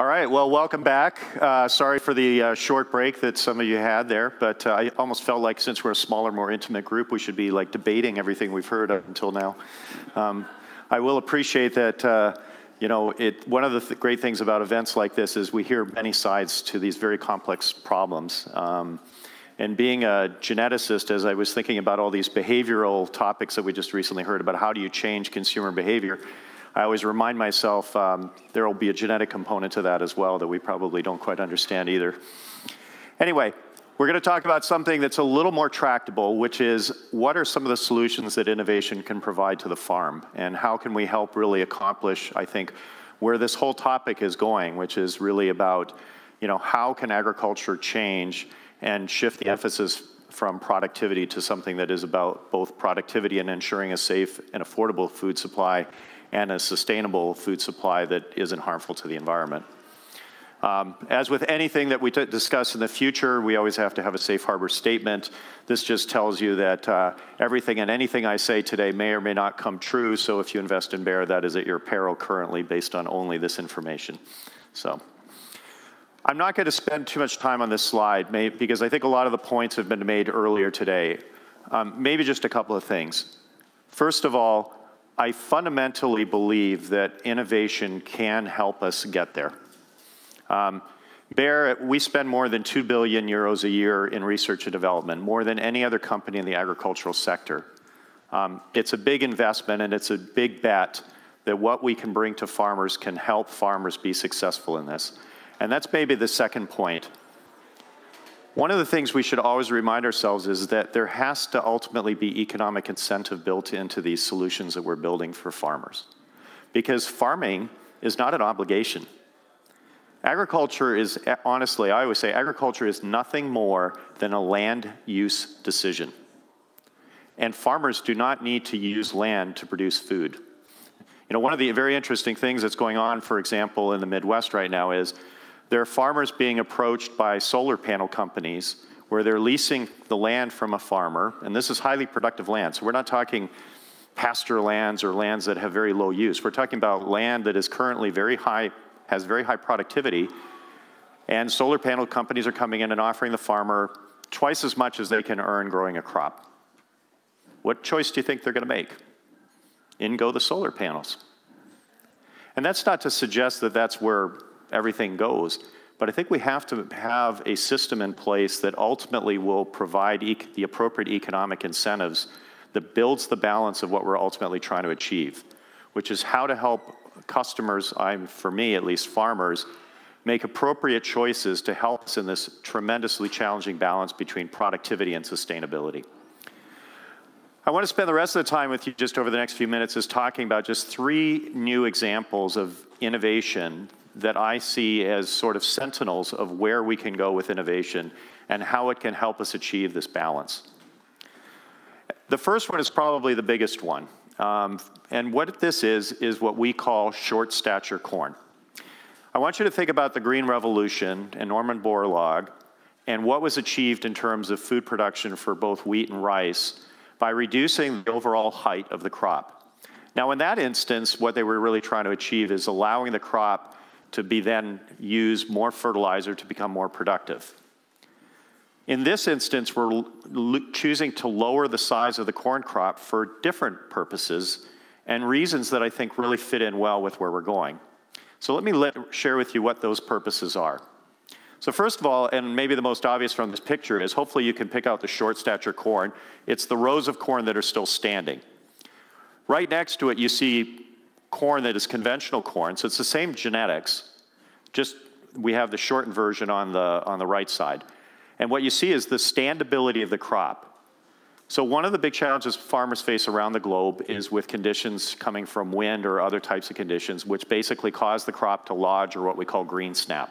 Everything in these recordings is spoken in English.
All right, well, welcome back. Uh, sorry for the uh, short break that some of you had there, but uh, I almost felt like since we're a smaller, more intimate group, we should be like debating everything we've heard up until now. Um, I will appreciate that. Uh, you know, it, one of the th great things about events like this is we hear many sides to these very complex problems. Um, and being a geneticist, as I was thinking about all these behavioral topics that we just recently heard about how do you change consumer behavior, I always remind myself um, there will be a genetic component to that as well that we probably don't quite understand either. Anyway, we're going to talk about something that's a little more tractable, which is what are some of the solutions that innovation can provide to the farm, and how can we help really accomplish, I think, where this whole topic is going, which is really about, you know, how can agriculture change and shift the emphasis from productivity to something that is about both productivity and ensuring a safe and affordable food supply and a sustainable food supply that isn't harmful to the environment. Um, as with anything that we discuss in the future, we always have to have a safe harbor statement. This just tells you that uh, everything and anything I say today may or may not come true. So if you invest in Bayer, that is at your peril currently based on only this information. So I'm not going to spend too much time on this slide because I think a lot of the points have been made earlier today. Um, maybe just a couple of things. First of all, I fundamentally believe that innovation can help us get there. Um, Bayer, we spend more than 2 billion euros a year in research and development, more than any other company in the agricultural sector. Um, it's a big investment and it's a big bet that what we can bring to farmers can help farmers be successful in this. And that's maybe the second point. One of the things we should always remind ourselves is that there has to ultimately be economic incentive built into these solutions that we're building for farmers. Because farming is not an obligation. Agriculture is, honestly, I always say agriculture is nothing more than a land use decision. And farmers do not need to use land to produce food. You know, one of the very interesting things that's going on, for example, in the Midwest right now is there are farmers being approached by solar panel companies where they're leasing the land from a farmer, and this is highly productive land. So we're not talking pasture lands or lands that have very low use. We're talking about land that is currently very high, has very high productivity, and solar panel companies are coming in and offering the farmer twice as much as they can earn growing a crop. What choice do you think they're going to make? In go the solar panels. And that's not to suggest that that's where everything goes. But I think we have to have a system in place that ultimately will provide the appropriate economic incentives that builds the balance of what we're ultimately trying to achieve, which is how to help customers, I'm, for me at least, farmers, make appropriate choices to help us in this tremendously challenging balance between productivity and sustainability. I want to spend the rest of the time with you just over the next few minutes is talking about just three new examples of innovation that I see as sort of sentinels of where we can go with innovation and how it can help us achieve this balance. The first one is probably the biggest one. Um, and what this is, is what we call short stature corn. I want you to think about the Green Revolution and Norman Borlaug and what was achieved in terms of food production for both wheat and rice by reducing the overall height of the crop. Now, in that instance, what they were really trying to achieve is allowing the crop to be then use more fertilizer to become more productive. In this instance, we're choosing to lower the size of the corn crop for different purposes and reasons that I think really fit in well with where we're going. So let me let, share with you what those purposes are. So first of all, and maybe the most obvious from this picture is hopefully you can pick out the short stature corn. It's the rows of corn that are still standing. Right next to it, you see corn that is conventional corn, so it's the same genetics, just we have the shortened version on the, on the right side. And what you see is the standability of the crop. So one of the big challenges farmers face around the globe is with conditions coming from wind or other types of conditions, which basically cause the crop to lodge or what we call green snap.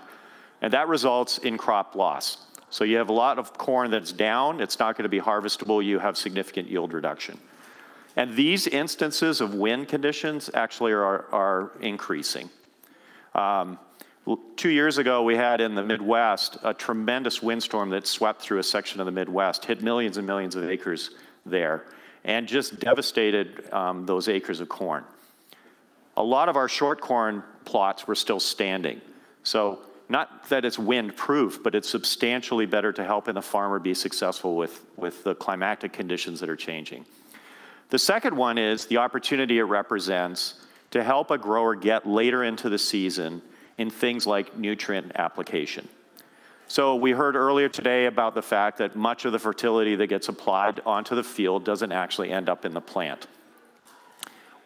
And that results in crop loss. So you have a lot of corn that's down, it's not gonna be harvestable, you have significant yield reduction. And these instances of wind conditions actually are, are increasing. Um, two years ago, we had in the Midwest a tremendous windstorm that swept through a section of the Midwest, hit millions and millions of acres there, and just devastated um, those acres of corn. A lot of our short corn plots were still standing. So not that it's wind proof, but it's substantially better to helping the farmer be successful with, with the climatic conditions that are changing. The second one is the opportunity it represents to help a grower get later into the season in things like nutrient application. So we heard earlier today about the fact that much of the fertility that gets applied onto the field doesn't actually end up in the plant.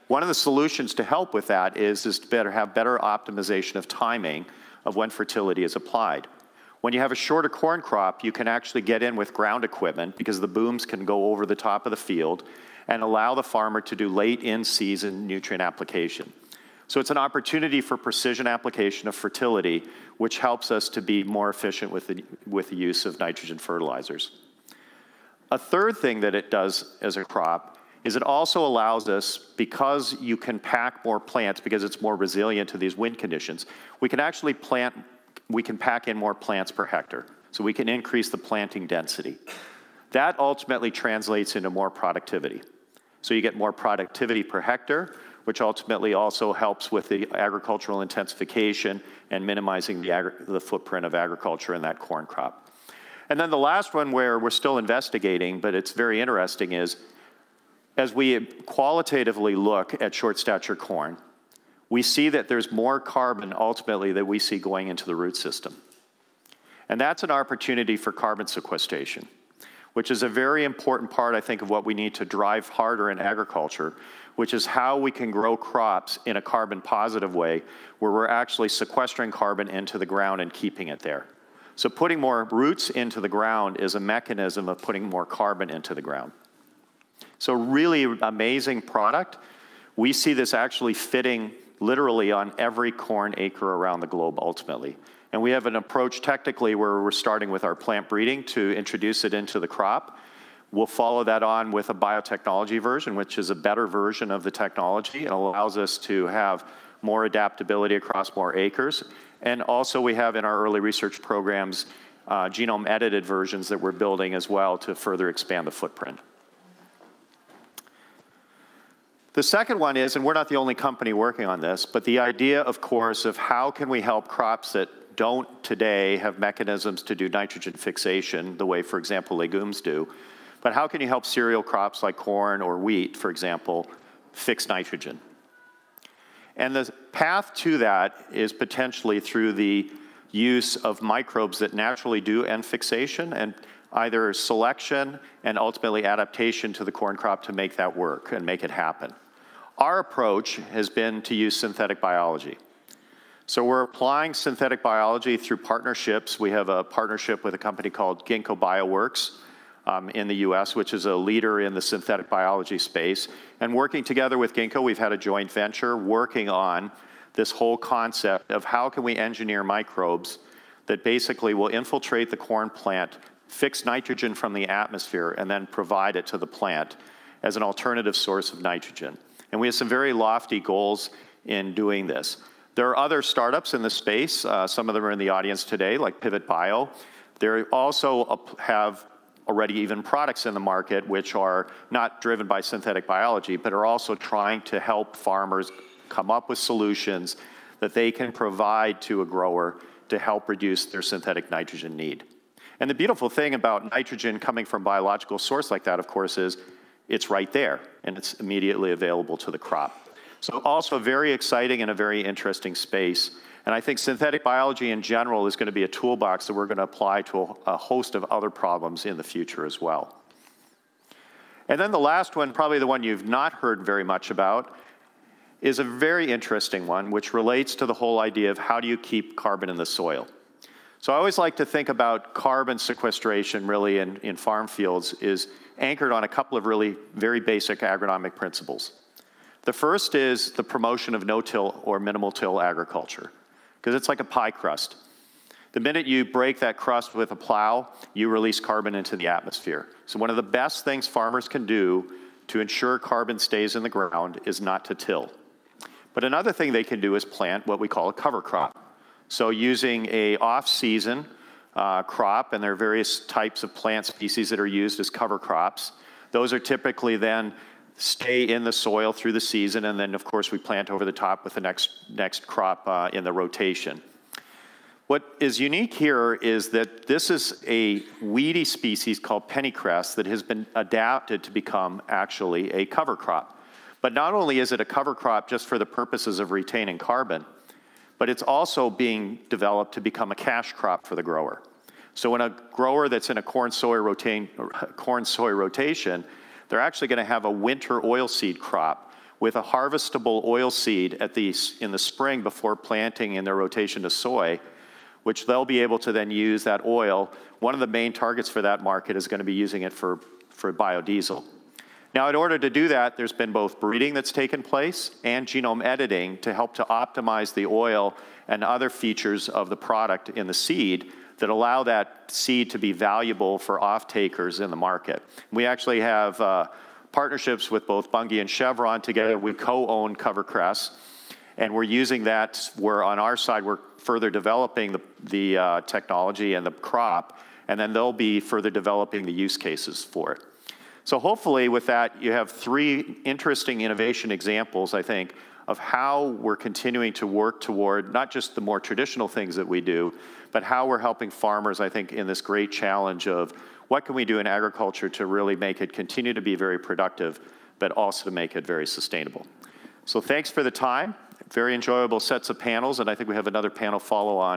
One of the solutions to help with that is, is to better have better optimization of timing of when fertility is applied. When you have a shorter corn crop, you can actually get in with ground equipment because the booms can go over the top of the field and allow the farmer to do late in season nutrient application. So it's an opportunity for precision application of fertility, which helps us to be more efficient with the, with the use of nitrogen fertilizers. A third thing that it does as a crop is it also allows us, because you can pack more plants, because it's more resilient to these wind conditions, we can actually plant, we can pack in more plants per hectare. So we can increase the planting density. That ultimately translates into more productivity. So you get more productivity per hectare, which ultimately also helps with the agricultural intensification and minimizing the, the footprint of agriculture in that corn crop. And then the last one where we're still investigating, but it's very interesting, is as we qualitatively look at short stature corn, we see that there's more carbon ultimately that we see going into the root system. And that's an opportunity for carbon sequestration, which is a very important part, I think, of what we need to drive harder in agriculture, which is how we can grow crops in a carbon positive way where we're actually sequestering carbon into the ground and keeping it there. So putting more roots into the ground is a mechanism of putting more carbon into the ground. So really amazing product. We see this actually fitting literally on every corn acre around the globe ultimately. And we have an approach technically where we're starting with our plant breeding to introduce it into the crop. We'll follow that on with a biotechnology version, which is a better version of the technology. It allows us to have more adaptability across more acres. And also we have in our early research programs uh, genome edited versions that we're building as well to further expand the footprint. The second one is, and we're not the only company working on this, but the idea, of course, of how can we help crops that don't today have mechanisms to do nitrogen fixation the way, for example, legumes do, but how can you help cereal crops like corn or wheat, for example, fix nitrogen? And the path to that is potentially through the use of microbes that naturally do N fixation and either selection and ultimately adaptation to the corn crop to make that work and make it happen. Our approach has been to use synthetic biology. So we're applying synthetic biology through partnerships. We have a partnership with a company called Ginkgo Bioworks um, in the US, which is a leader in the synthetic biology space. And working together with Ginkgo, we've had a joint venture working on this whole concept of how can we engineer microbes that basically will infiltrate the corn plant, fix nitrogen from the atmosphere, and then provide it to the plant as an alternative source of nitrogen. And we have some very lofty goals in doing this. There are other startups in the space. Uh, some of them are in the audience today, like Pivot Bio. They also have already even products in the market which are not driven by synthetic biology, but are also trying to help farmers come up with solutions that they can provide to a grower to help reduce their synthetic nitrogen need. And the beautiful thing about nitrogen coming from biological source like that, of course, is it's right there and it's immediately available to the crop. So also very exciting and a very interesting space. And I think synthetic biology in general is going to be a toolbox that we're going to apply to a, host of other problems in the future as well. And then the last one, probably the one you've not heard very much about, is a very interesting one, which relates to the whole idea of how do you keep carbon in the soil. So I always like to think about carbon sequestration really in, in farm fields is anchored on a couple of really very basic agronomic principles. The first is the promotion of no-till or minimal-till agriculture, because it's like a pie crust. The minute you break that crust with a plow, you release carbon into the atmosphere. So one of the best things farmers can do to ensure carbon stays in the ground is not to till. But another thing they can do is plant what we call a cover crop. So using a off-season uh, crop, and there are various types of plant species that are used as cover crops. Those are typically then stay in the soil through the season, and then of course we plant over the top with the next, next crop uh, in the rotation. What is unique here is that this is a weedy species called pennycress that has been adapted to become actually a cover crop. But not only is it a cover crop just for the purposes of retaining carbon, but it's also being developed to become a cash crop for the grower. So when a grower that's in a corn soy, rotain, corn soy rotation, they're actually going to have a winter oilseed crop with a harvestable oilseed at the, in the spring before planting in their rotation to soy, which they'll be able to then use that oil. One of the main targets for that market is going to be using it for, for biodiesel. Now, in order to do that, there's been both breeding that's taken place and genome editing to help to optimize the oil and other features of the product in the seed that allow that seed to be valuable for off-takers in the market. We actually have uh, partnerships with both Bunge and Chevron together. We co-own CoverCress, and we're using that We're on our side we're further developing the, the uh, technology and the crop, and then they'll be further developing the use cases for it. So hopefully with that, you have three interesting innovation examples, I think, of how we're continuing to work toward not just the more traditional things that we do, but how we're helping farmers, I think, in this great challenge of what can we do in agriculture to really make it continue to be very productive, but also to make it very sustainable. So thanks for the time. Very enjoyable sets of panels, and I think we have another panel follow on.